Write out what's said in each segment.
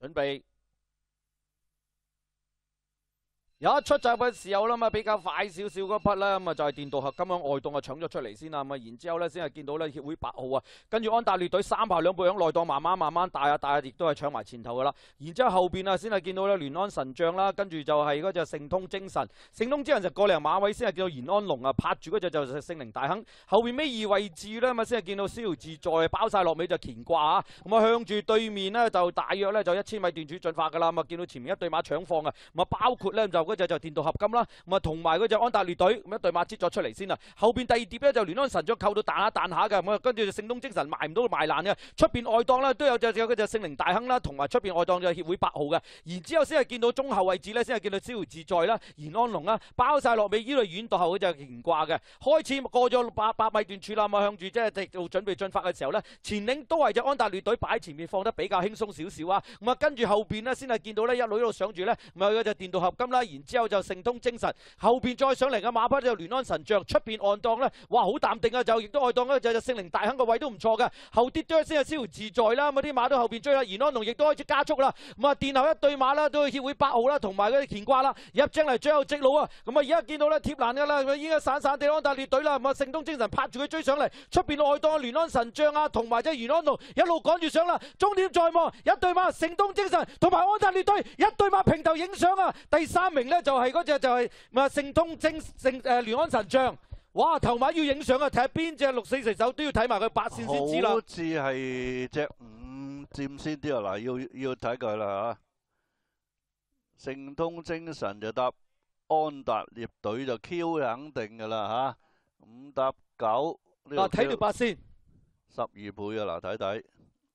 准备。有一出閘嘅時候啦，咁啊比較快少少嗰匹啦，咁啊就係電鍍合金樣外檔啊搶咗出嚟先啦，咁啊然之後咧先係見到咧協會八號啊，跟住安達列隊三排兩步響內檔慢慢慢慢大啊大啊，亦都係搶埋前頭噶啦，然之後後邊啊先係見到咧聯安神將啦，跟住就係嗰隻聖通精神，聖通精神就個零馬位先係見到延安龍啊，拍住嗰隻就聖靈大亨，後邊尾二位置咧咁啊先係見到逍遙自在包晒落尾就乾卦啊，咁啊向住對面呢，就大約咧就一千米段主進發噶啦，咁啊見到前面一對馬搶放啊，咁啊包括咧就嗰隻就電鍍合金啦，咁啊同埋嗰隻安達列隊咁一對馬接咗出嚟先啦。後邊第二碟咧就聯安神將扣到彈下彈下嘅，咁啊跟住就聖東精神賣唔到賣爛嘅，出邊外檔咧都有隻有嗰隻聖靈大亨啦，同埋出邊外檔就協會八號嘅，然之後先係見到中後位置咧，先係見到逍遙自在啦、延安龍啦，包晒落尾呢度遠度後嗰隻懸掛嘅，開始過咗八百米段處啦，嘛向住即係直到準備進發嘅時候咧，前領都係隻安達列隊擺喺前面放得比較輕鬆少少啊，咁啊跟住後邊呢，先係見到咧一路一路上住咧，咁啊嗰隻電鍍合金啦，然之後就聖通精神，後邊再上嚟嘅馬匹就聯安神像，出邊岸檔咧，哇好淡定啊，就亦都外檔咧就就聖靈大亨個位都唔錯嘅，後跌咗先係逍遙自在啦，咁啲馬都後邊追啦，延安龍亦都開始加速啦，咁啊殿後一對馬啦，都係協會八號啦，同埋嗰啲乾卦啦，入正嚟最後直路啊，咁啊而家見到咧貼欄嘅啦，佢已經散散地安達列隊啦，咁啊聖通精神拍住佢追上嚟，出邊外檔聯安神像啊，同埋即係延安龍一路趕住上啦，終點在望，一對馬聖通精神同埋安達列隊一對馬平頭影相啊，第三名。呢，就係嗰隻就係啊聖通精聖誒聯安神將。哇！頭馬要影相啊，睇下邊隻六四成手都要睇埋佢八線先知啦。好似係只五佔先啲啊！嗱，要要睇佢啦嚇。聖通精神就搭安達列隊就 Q 肯定噶啦嚇。五搭九呢嗱，睇條八線，十二倍啊！嗱，睇睇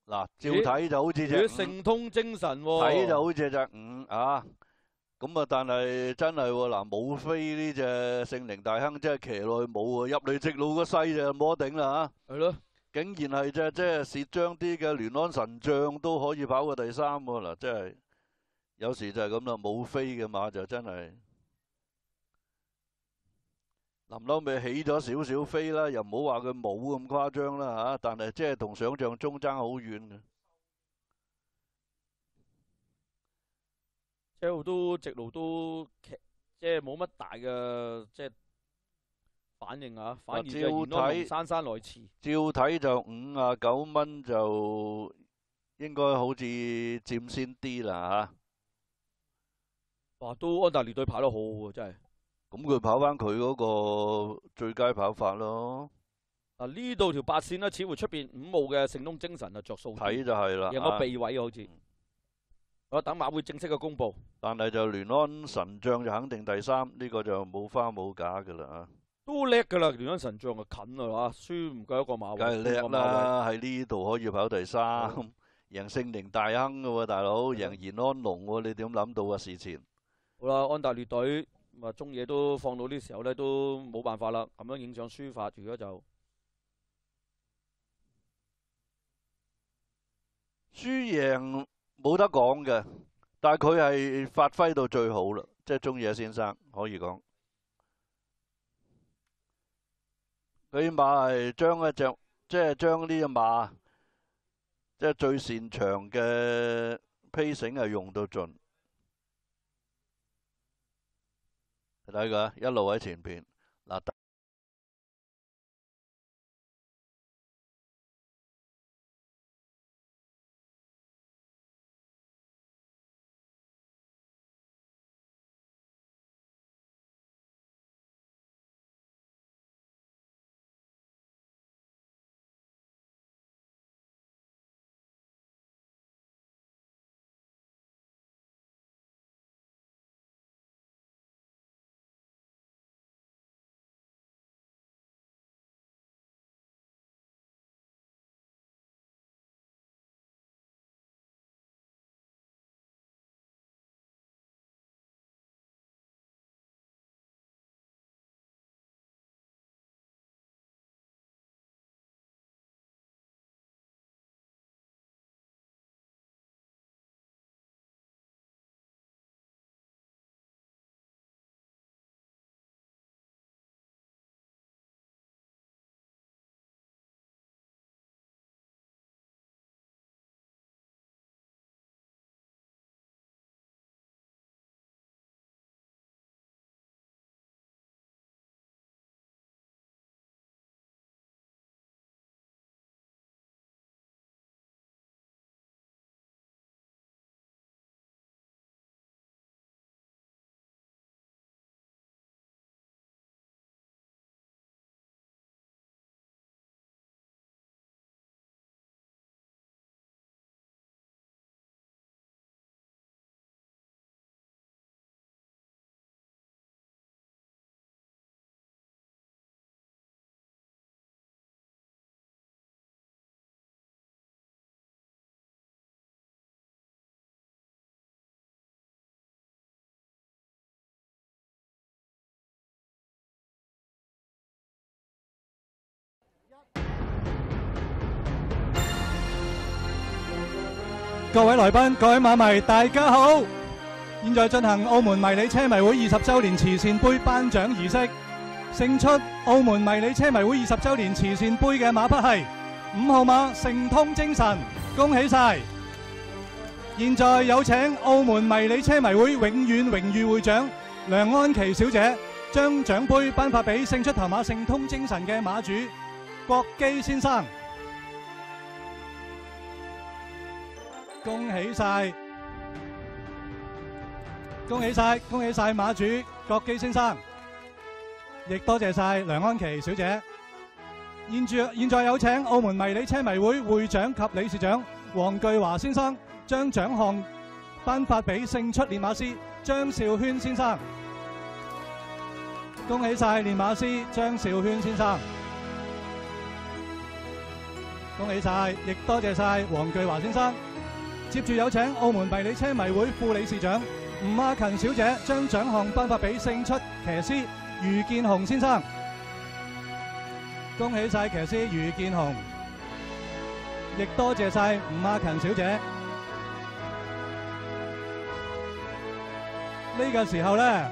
嗱，照睇就好似只五如果聖通精神喎，睇就好似只五啊。咁啊，但係真係喎嗱，冇飛呢隻聖靈大亨，真係騎落去冇啊，入嚟直路個勢就冇得頂啦嚇。係咯。竟然係隻即係蝕張啲嘅聯安神將都可以跑過第三喎嗱，真係有時就係咁啦，冇飛嘅馬就真係林嬲尾起咗少少飛啦，又唔好話佢冇咁誇張啦嚇，但係即係同想象中爭好遠嘅。一路都直路都即係冇乜大嘅即係反應啊，反而就照延安龍睇姍姍來遲。照睇就五啊九蚊就應該好似占先啲啦哇！都安達列隊跑得好好喎，真係。嚇，咁佢跑翻佢嗰個最佳跑法咯，啊呢度條八線呢，似乎出邊五號嘅聖東精神啊着數啲，睇就係啦。贏個啊臂位啊好似。我等馬會正式嘅公佈。但係就聯安神將就肯定第三，呢、個就冇花冇假噶啦啊！都叻㗎啦，聯安神將啊近啊嚇，輸唔夠一個馬位，梗係叻。啦，喺呢度可以跑第三，贏聖靈大亨嘅喎，大佬贏延安龍喎，你點諗到啊？事前好啦，安達列隊咁啊，中野都放到呢時候咧，都冇辦法啦。咁樣影相輸法，如果就輸贏冇得讲嘅，但系佢系发挥到最好啦，即系中野先生可以讲，佢起碼係將一只即系将呢只马即系最擅长嘅 pacing 係用到尽。睇佢一路喺前边各位來賓、各位馬迷，大家好！現在進行澳門迷你車迷會二十週年慈善杯頒獎儀式，勝出澳門迷你車迷會二十週年慈善杯嘅馬匹係五號馬盛通精神，恭喜晒！現在有請澳門迷你車迷會永遠榮譽會長梁安琪小姐將獎杯頒發俾勝出頭馬盛通精神嘅馬主郭基先生。恭喜晒，恭喜晒，恭喜晒馬主郭基先生，亦多謝晒梁安琪小姐。現在現在有請澳門迷你車迷會會長及理事長黃巨華先生將獎項頒發俾勝出練馬師張兆軒先生。恭喜晒練馬師張兆軒先生，恭喜晒，亦多謝晒黃巨華先生。接住有請澳門迷你車迷會副理事長吳亞勤小姐將獎項頒發俾勝出騎師余建雄先生，恭喜晒騎師余建雄，亦多謝晒吳亞勤小姐。呢個時候咧，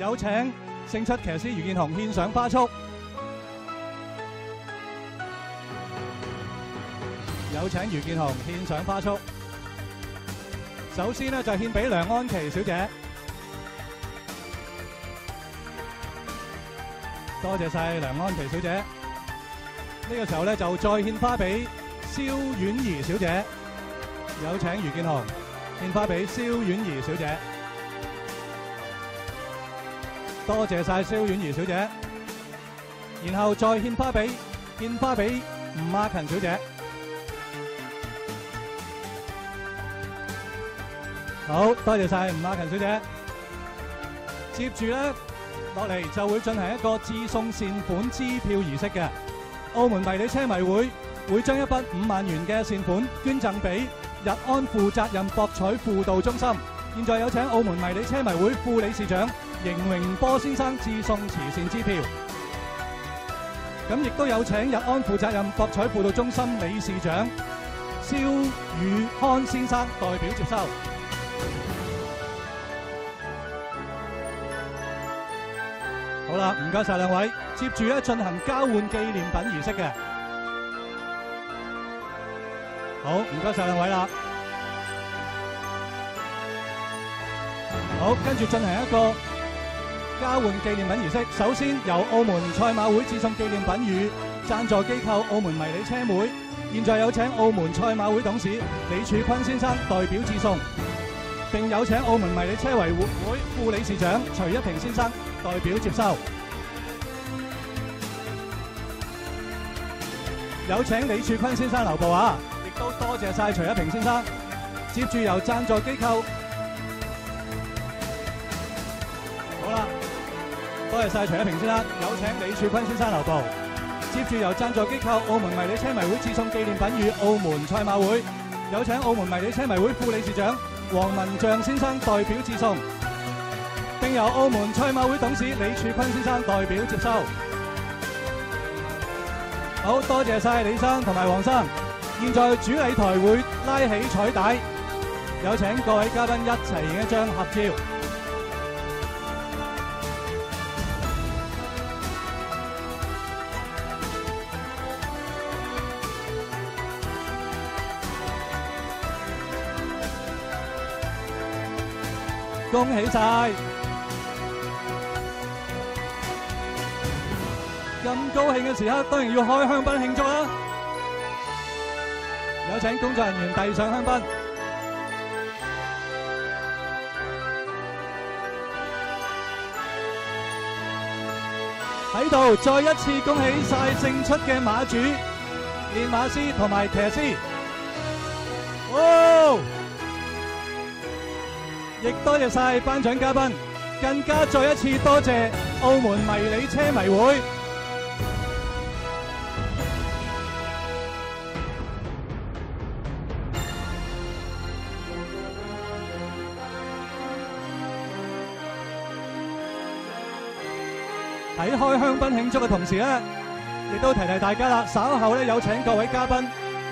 有請勝出騎師余建雄獻上花束，有請余建雄獻上花束。首先呢，就獻俾梁安琪小姐，多謝晒梁安琪小姐。呢、個時候咧就再獻花俾蕭婉儀小姐，有請余建雄獻花俾蕭婉儀小姐，多謝晒蕭婉儀小姐。然後再獻花俾獻花俾吳亞勤小姐。好多謝晒吳亞勤小姐。接住咧落嚟就會進行一個致送善款支票儀式嘅。澳門迷你車迷會會將一筆五萬元嘅善款捐贈俾日安負責任博彩輔導中心。現在有請澳門迷你車迷會副理事長邢榮波先生致送慈善支票。咁亦都有請日安負責任博彩輔導中心理事長蕭宇康先生代表接收。好啦，唔該晒兩位。接住咧進行交換紀念品儀式嘅。好，唔該晒兩位啦。好，跟住進行一個交換紀念品儀式。首先由澳門賽馬會致送紀念品與贊助機構澳門迷你車會。現在有請澳門賽馬會董事李柱坤先生代表致送，並有請澳門迷你車維會副理事長徐一平先生代表接收。有請李柱坤先生留步啊！亦都多謝晒徐一平先生。接住由贊助機構，好啦，多謝晒徐一平先生。有請李柱坤先生留步。接住由贊助機構澳門迷你車迷會致送紀念品與澳門賽馬會。有請澳門迷你車迷會副理事長黄文象先生代表致送，并由澳门赛马会董事李柱坤先生代表接收。好多谢晒李生同埋黄生。现在主禮台会拉起彩带，有请各位嘉宾一齐影一张合照。恭喜晒！咁高興嘅時刻，當然要開香檳慶祝啦！有請工作人員遞上香檳。喺度再一次恭喜晒勝出嘅馬主、練馬師同埋騎師。哇！亦多謝晒頒獎嘉賓，更加再一次多謝澳門迷你車迷會。喺開香檳慶祝嘅同時咧，亦都提提大家啦，稍後咧有請各位嘉賓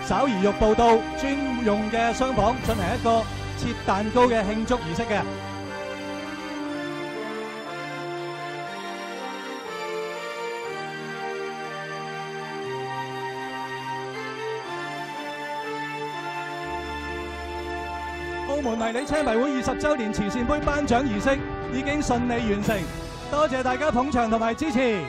爪兒玉步道專用嘅商房進行一個切蛋糕嘅慶祝儀式嘅。澳門迷你車迷會二十週年慈善杯頒獎儀式已經順利完成，多謝大家捧場同埋支持。